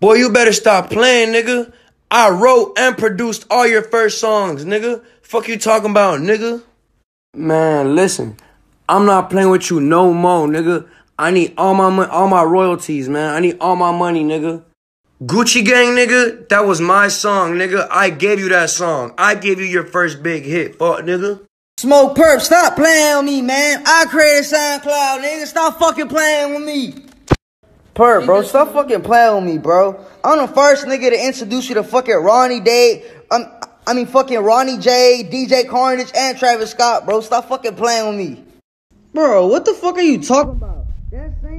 Boy, you better stop playing, nigga. I wrote and produced all your first songs, nigga. Fuck you talking about, nigga? Man, listen. I'm not playing with you no more, nigga. I need all my money, all my royalties, man. I need all my money, nigga. Gucci Gang, nigga, that was my song, nigga. I gave you that song. I gave you your first big hit, fuck, nigga. Smokepurpp, stop playing with me, man. I created SoundCloud, nigga. Stop fucking playing with me. Perp, bro, stop fucking playing with me, bro. I'm the first nigga to introduce you to fucking Ronnie Day. Um, I mean, fucking Ronnie J, DJ Carnage, and Travis Scott, bro. Stop fucking playing with me. Bro, what the fuck are you talking about?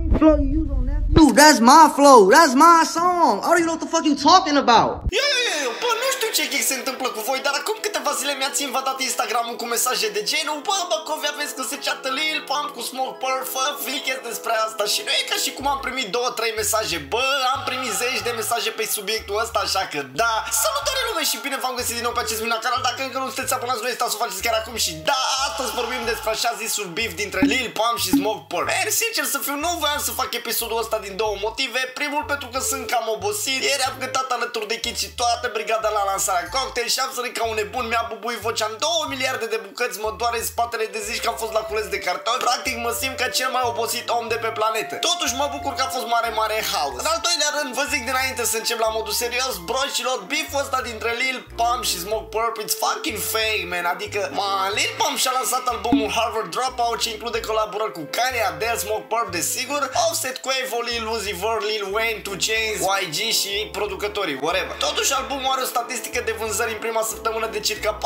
That same flow you use on that. Dude, that's my flow. That's my song. I don't even know what the fuck you talking about. Yo, yo, yo, yo, bă, nu știu ce gig se întâmplă cu voi, dar acum câteva zile mi-ați invadat Instagramul cu mesaje de genul Bă, Băcovia, vezi că se ceată Lil Pump cu Smokepurpp, fă fliches despre asta Și nu e ca și cum am primit două, trei mesaje Bă, am primit zeci de mesaje pe subiectul ăsta, așa că da Salutare lume și bine v-am găsit din nou pe acest minunat canal Dacă încă nu sunteți abonați, nu uitați să o faceți chiar acum Și da, astăzi vorbim despre așa zisul beef dintre Lil Pump și Smokepurpp Mer, sincer să fiu, nu voiam să fac episodul ăsta din două motive. Primul pentru că sunt cam obosit. Ieri am cântat alături de Kid și toată brigada la lansarea cocktail Și am sărit ca un nebun, mi-a bubuit vocea în 2 miliarde de bucăți Mă doare spatele de zici că am fost la cules de carton. Practic mă simt ca cel mai obosit om de pe planetă. Totuși mă bucur că a fost mare, mare haos. În al doilea rând, vă zic dinainte să încep la modul serios Broșilor, beef-ul ăsta dintre Lil Pump și Smokepurpp It's fucking fake, man. Adică, man, Lil Pump și-a lansat albumul Harvard Dropout Ce include colaborări cu Kanye, Adele, Smokepurpp, desigur Offset, Quavo, Lil Uzi Vert, Lil Wayne, 2 Chainz, YG și producătorii, whatever Totuși, albumul are o statistică de vânzări în prima săptămână de circa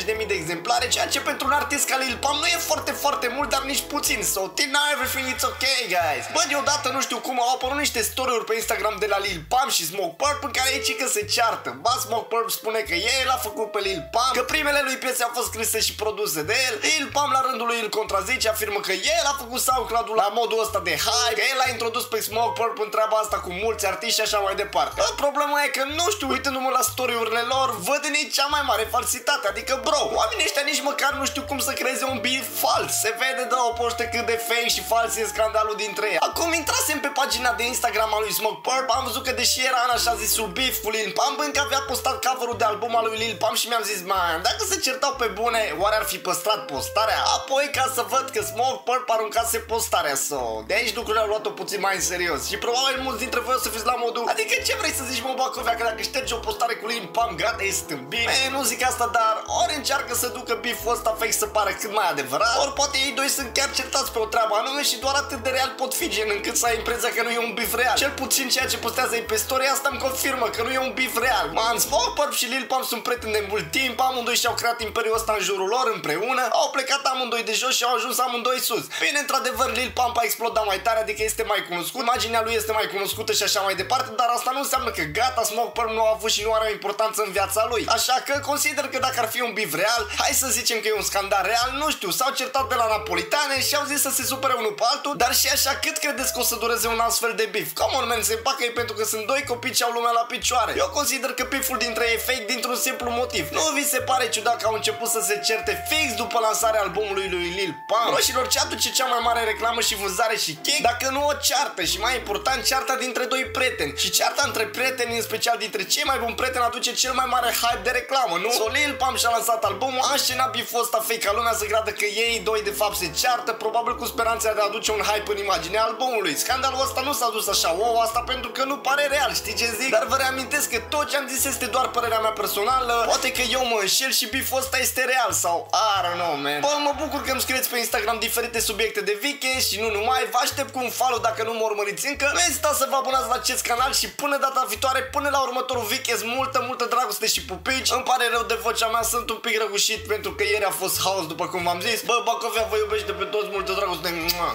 45-50 de mii de exemplare, ceea ce pentru un artist ca Lil Pump nu e foarte, foarte mult, dar nici puțin. So, till now everything is okay, guys. Bă, deodată nu știu cum au apărut niște story-uri pe Instagram de la Lil Pump și Smokepurpp în care e că se ceartă. Ba, Smokepurpp spune că el a făcut pe Lil Pump, că primele lui piese au fost scrise și produse de el. Lil Pump la rândul lui îl contrazice, afirmă că el a făcut SoundCloud-ul la modul ăsta de hype, că el a introdus pe Smokepurpp în treaba asta cu mulți artiști și așa mai departe. Bă, problema e că nu știu, uitându-mă la story-urile lor, văd în ei cea mai mare falsitate. Adică, bro, oamenii ăștia nici măcar nu știu cum să creeze un beef fals. Se vede de la o poște cât de fake și fals e scandalul dintre ei. Acum intrasem pe pagina de Instagram a lui Smokepurpp, am văzut că deși era în așa zisul beef cu Lil Pump, încă avea postat cover-ul de album al lui Lil Pump și mi-am zis, man, dacă se certau pe bune, oare ar fi păstrat postarea? Apoi, ca să văd că Smokepurpp aruncase postarea so. De aici lucrurile au luat-o puțin mai în serios. Și probabil mulți dintre voi o să fiți la modul, adică ce vrei să zici, mă, Bacovea, că dacă ștergi o postare cu Lil Pump, gata, e stâmbit. E, nu zic asta, dar ori încearcă să ducă biful ăsta fake să pară cât mai adevărat, ori poate ei doi sunt chiar certați pe o treabă anume și doar atât de real pot fi gen încât să ai impresia că nu e un bif real. Cel puțin ceea ce postează ei pe story asta îmi confirmă că nu e un bif real. Man, Smokepurpp și Lil Pump sunt prieteni de mult timp, amândoi și-au creat imperiul ăsta în jurul lor împreună, au plecat amândoi de jos și au ajuns amândoi sus. Bine, într-adevăr, Lil Pump a explodat mai tare, adică este mai cunoscut, imaginea lui este mai cunoscută și așa mai departe, dar asta nu înseamnă că gata, Smokepurpp nu a avut și nu are o importanță în viața lui. Așa că consider că dacă ar fi un bif real, hai să zicem că e un scandal real, nu știu, s-au certat de la napolitane și au zis să se supere unul pe altul, dar și așa cât credeți că o să dureze un astfel de bif? Come on, man, se împacă e pentru că sunt doi copii ce au lumea la picioare. Eu consider că biful dintre ei e fake dintr-un simplu motiv. Nu vi se pare ciudat că au început să se certe fix după lansarea albumului lui Lil Pump? Roșilor, ce aduce cea mai mare reclamă și vânzare și kick? Dacă nu o ceartă și mai important, cearta dintre doi prieteni. Și cearta între prieteni, în special dintre cei mai buni prieteni, aduce cel mai mare hype de reclamă, nu? So Lil Pump și-a lansat albumul, a înșenat biful ăsta fake ca lumea să creadă că ei doi de fapt se ceartă, probabil cu speranța de a aduce un hype în imaginea albumului. Scandalul ăsta nu s-a dus așa, wow, asta pentru că nu pare real, știi ce zic? Dar vă reamintesc că tot ce am zis este doar părerea mea personală, poate că eu mă înșel și biful ăsta este real sau I don't know, man. Bă, mă bucur că îmi scrieți pe Instagram diferite subiecte de weekend și nu numai, vă aștept cu un follow dacă nu mă urmăriți încă. Nu ezitați să vă abonați la acest canal și până data viitoare, până la următorul weekend, multă, multă dragoste și pupici. Îmi pare rău de vocea mea, sunt un pic răgușit pentru că ieri a fost haos după cum v-am zis. Bă, Bacovea vă iubește pe toți, multă dragoste. Mua.